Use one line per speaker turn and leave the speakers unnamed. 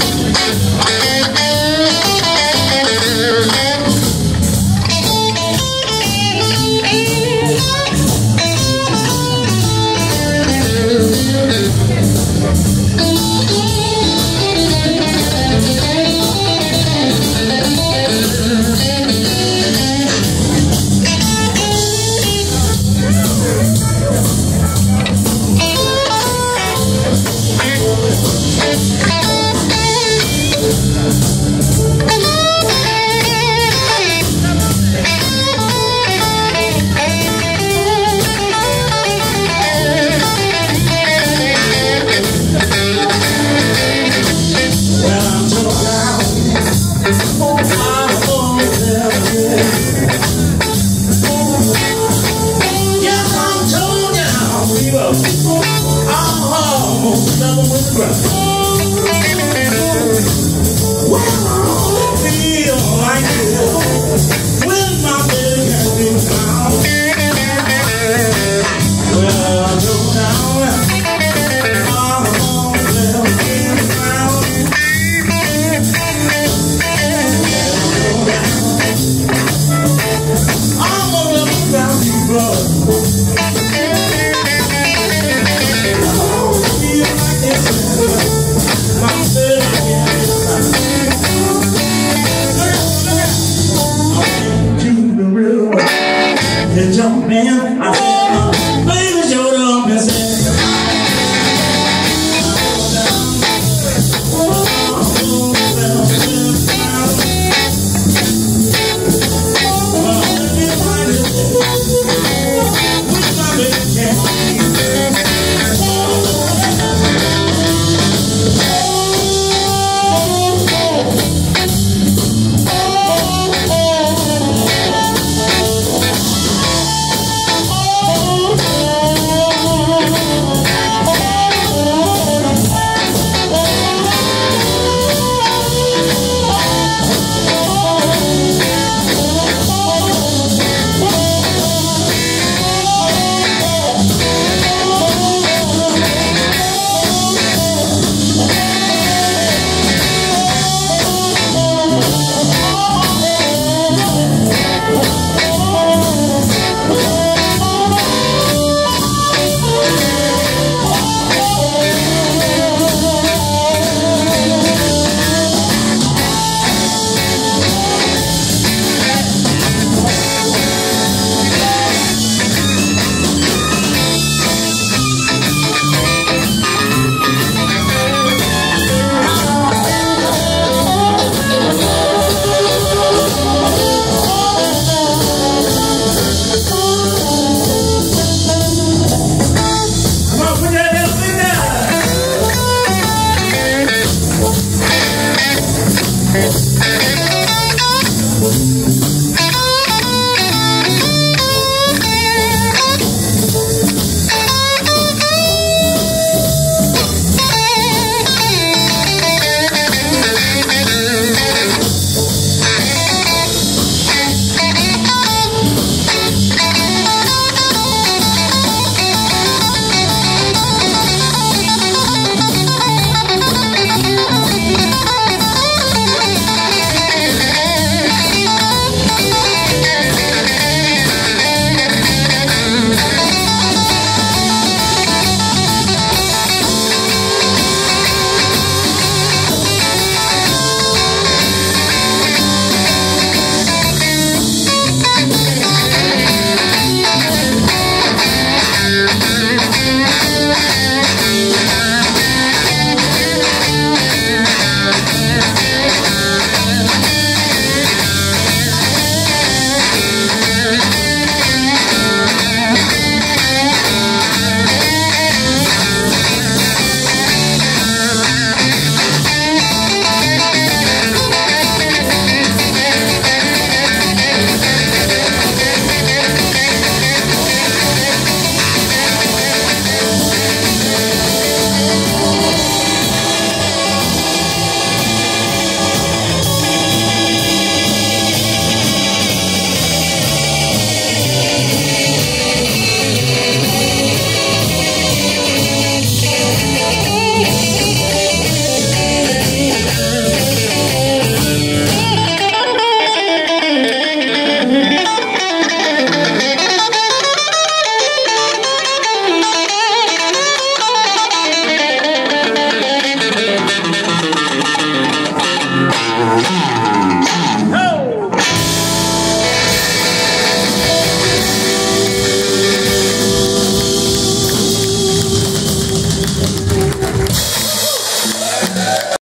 Thank you. Thank